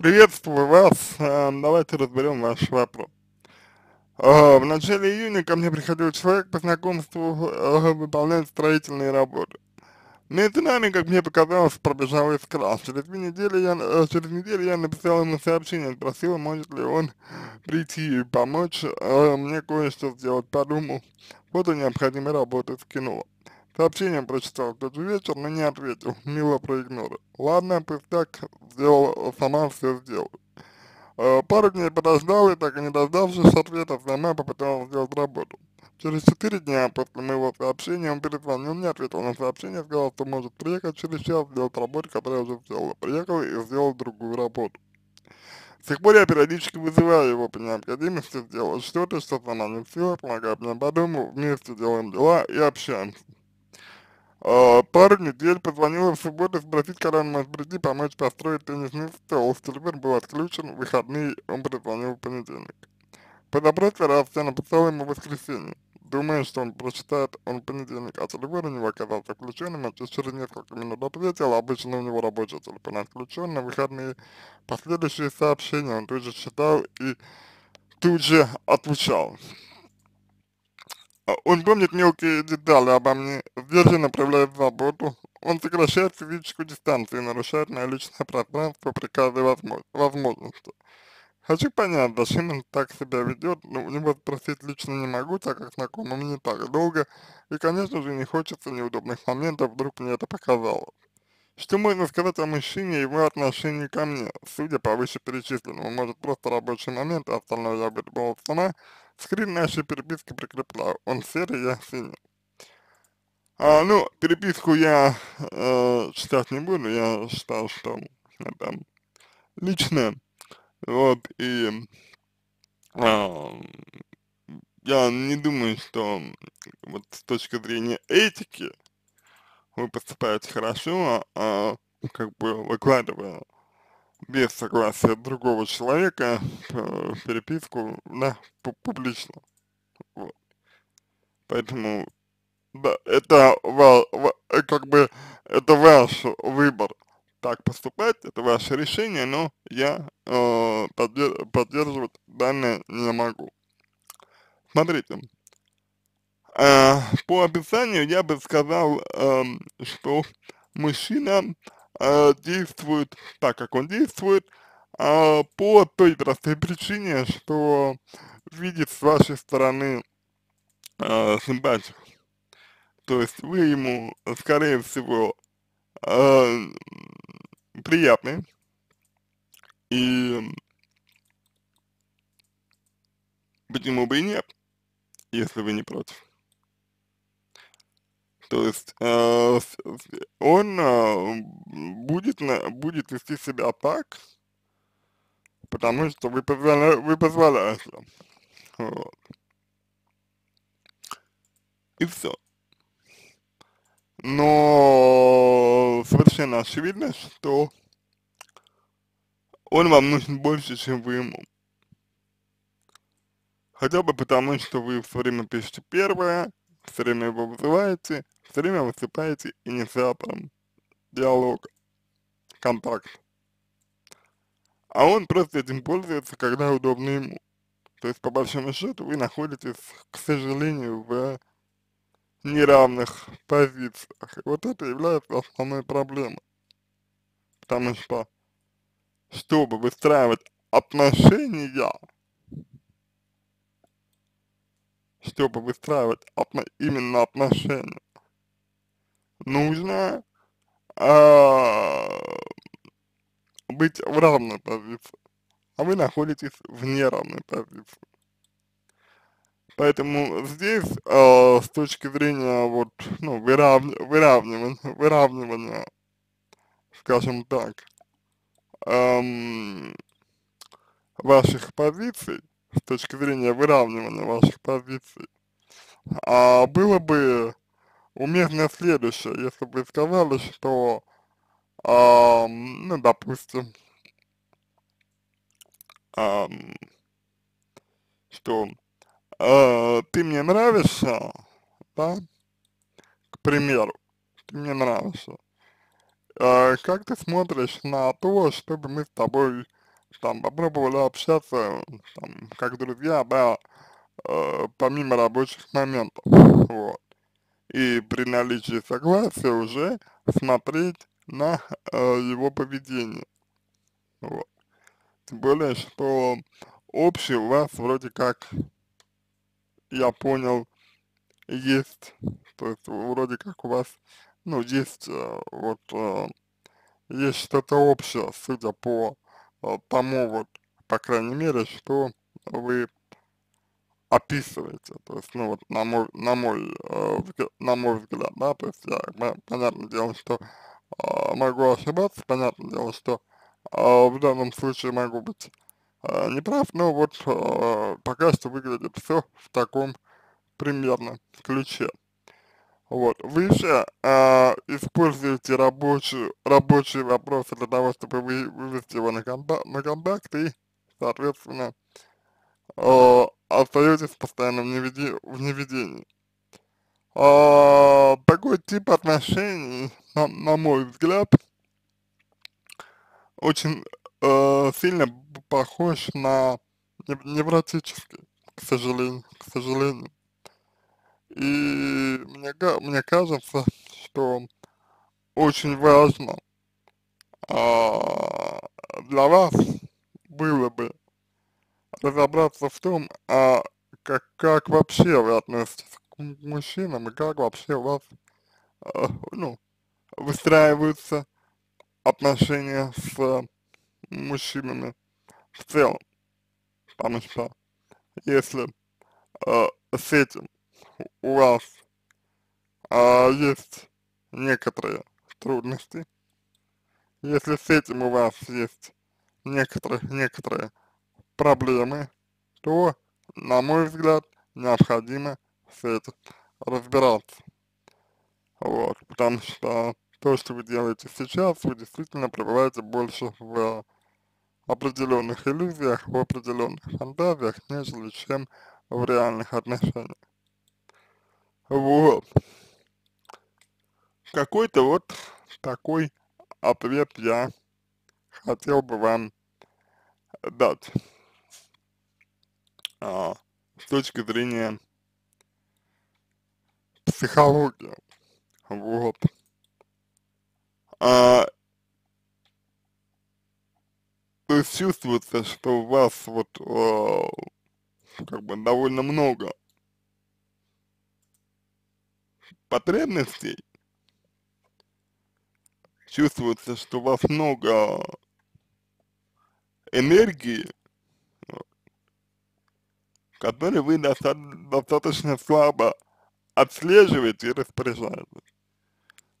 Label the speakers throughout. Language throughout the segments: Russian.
Speaker 1: Приветствую вас. Э, давайте разберем ваш вопрос. Э, в начале июня ко мне приходил человек по знакомству э, выполнять строительные работы. Между нами, как мне показалось, пробежал искра. Через две недели я, э, через неделю я написал ему сообщение, спросил, может ли он прийти и помочь э, мне кое-что сделать. Подумал, вот и необходимые работы скинул. Сообщение прочитал в тот же вечер, но не ответил, мило проигнорил. Ладно, пусть так, сделал, сама все сделаю. Э, пару дней подождал и так и не дождавшись ответа, сама попыталась сделать работу. Через четыре дня после моего сообщения он перезвонил, не ответил на сообщение, сказал, что может приехать через час, сделать работу, которую уже сделал. Приехал и сделал другую работу. С тех пор я периодически вызываю его по необходимости сделать что-то, что сама не все, помогает мне по дому, вместе делаем дела и общаемся. Uh, пару недель позвонила в субботу спросить, когда может прийти, помочь построить теннисный стол. Телефон был отключен, в выходные он позвонил в понедельник. По запросу раз я написал ему в воскресенье. Думаю, что он прочитает он в понедельник, а телефон у него оказался включенным, а через несколько минут ответил, обычно у него рабочий телефон отключен, на выходные последующие сообщения он тут же читал и тут же отвечал. Он помнит мелкие детали обо мне, сдержанно проявляет заботу, он сокращает физическую дистанцию и нарушает мое личное пространство при каждой возможности. Хочу понять, зачем он так себя ведет, но у него спросить лично не могу, так как знакомы не так долго, и, конечно же, не хочется неудобных моментов, вдруг мне это показало. Что можно сказать о мужчине и его отношении ко мне? Судя по вышеперечисленному, может просто рабочий момент, а остальное я выдумала сама. Скрин нашей переписки прикрепляю. Он серый, я синий. А, ну, переписку я э, читать не буду, я считаю, что это личное вот, и а, я не думаю, что вот с точки зрения этики вы поступаете хорошо, а, как бы выкладывая без согласия другого человека э, переписку, да, публично. Вот. Поэтому, да, это ва, ва, как бы, это ваш выбор так поступать, это ваше решение, но я э, поддерж поддерживать данное не могу. Смотрите, э, по описанию я бы сказал, э, что мужчина э, действует так, как он действует, э, по той простой причине, что видит с вашей стороны э, симпатию. То есть вы ему, скорее всего, э, приятные. И почему бы и нет, если вы не против. То есть э, он э, будет, будет вести себя так, потому что вы, позволя, вы позволяете. Вот. И все. Но совершенно очевидно, что он вам нужен больше, чем вы ему. Хотя бы потому, что вы все время пишете первое, все время его вызываете, все время выступаете инициатором диалога, контакта. А он просто этим пользуется, когда удобно ему. То есть, по большому счету, вы находитесь, к сожалению, в неравных позициях. И вот это является основной проблемой. Потому что, чтобы выстраивать отношения, чтобы выстраивать отно именно отношения, нужно э быть в равной позиции, а вы находитесь в неравной позиции. Поэтому здесь, э, с точки зрения вот, ну, вырав, выравнивания, выравнивания, скажем так, эм, ваших позиций, с точки зрения выравнивания ваших позиций, а было бы уместно следующее, если бы сказали, что, эм, ну, допустим, эм, что э, ты мне нравишься, да, к примеру, ты мне нравишься, э, как ты смотришь на то, чтобы мы с тобой там попробовали общаться, там, как друзья, да, э, помимо рабочих моментов, вот. И при наличии согласия уже смотреть на э, его поведение, вот. Тем более, что общий у вас вроде как, я понял, есть, то есть вроде как у вас, ну, есть э, вот, э, есть что-то общее, судя по э, тому вот, по крайней мере, что вы описываете, то есть, ну вот, на мой, на мой, э, на мой взгляд, да, то есть я, понятное дело, что э, могу ошибаться, понятное дело, что э, в данном случае могу быть э, неправ, но вот э, пока что выглядит все в таком примерно ключе. Вот, вы же э, используете рабочий, рабочие вопросы для того, чтобы вы, вывести его на, контакт, на контакт и, соответственно, э, остаетесь постоянно в, неведи, в неведении. Э, такой тип отношений, на, на мой взгляд, очень э, сильно похож на невротический, к сожалению, к сожалению. И мне, мне кажется, что очень важно а, для вас было бы разобраться в том, а как, как вообще вы относитесь к мужчинам и как вообще у вас, а, ну, выстраиваются отношения с мужчинами в целом. Потому что если э, с этим у вас а, есть некоторые трудности, если с этим у вас есть некоторые, некоторые проблемы, то, на мой взгляд, необходимо с этим разбираться. Вот, потому что то, что вы делаете сейчас, вы действительно пребываете больше в определенных иллюзиях, в определенных фантазиях, нежели чем в реальных отношениях. Вот. Какой-то вот такой ответ я хотел бы вам дать. А, с точки зрения психологии. Вот. А, то есть чувствуется, что у вас вот э, как бы довольно много потребностей, чувствуется, что у вас много энергии, которой вы доста достаточно слабо отслеживаете и распоряжаетесь.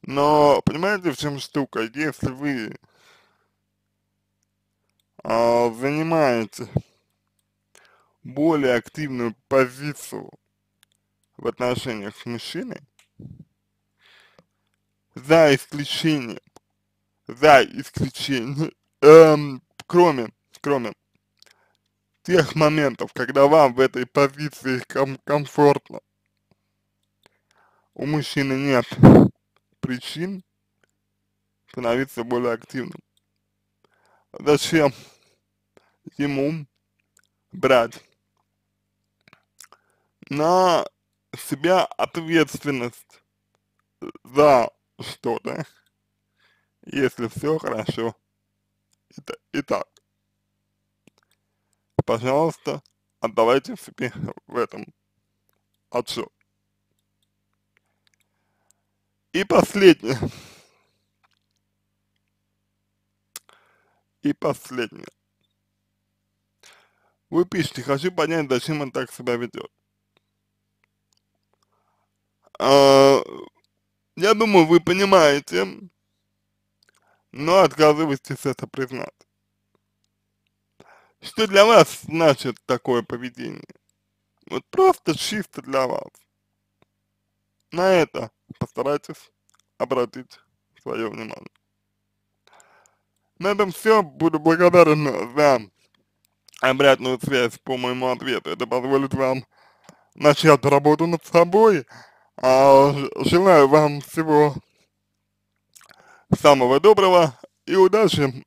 Speaker 1: Но понимаете, в чем штука? Если вы а, занимаете более активную позицию в отношениях с мужчиной, за исключением, за исключением, эм, кроме, кроме тех моментов, когда вам в этой позиции ком комфортно, у мужчины нет причин становиться более активным. Зачем ему брать на себя ответственность за что-то, если все хорошо. Итак, пожалуйста, отдавайте себе в этом отчет. И последнее. И последнее. Вы пишете, хочу понять, зачем он так себя ведет. А, я думаю, вы понимаете, но отказываетесь это признать. Что для вас значит такое поведение? Вот просто чисто для вас. На это постарайтесь обратить свое внимание. На этом все. Буду благодарен за обратную связь по моему ответу. Это позволит вам начать работу над собой а, желаю вам всего самого доброго и удачи